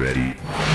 ready.